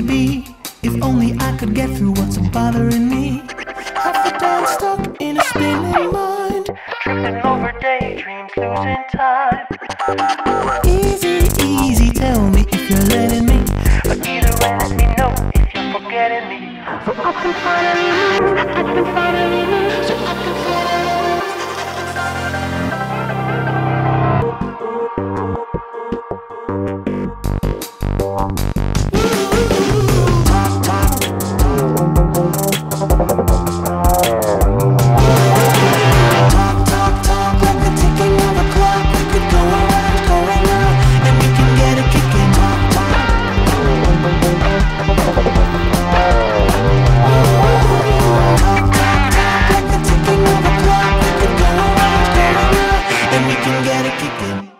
could be if only I could get through what's bothering me. Half the time stuck in a spinning mind, tripping over daydreams, losing time. Easy, easy, tell me if you're letting me. But either way, let me know if you're forgetting me. So I can finally move, I can finally. kick.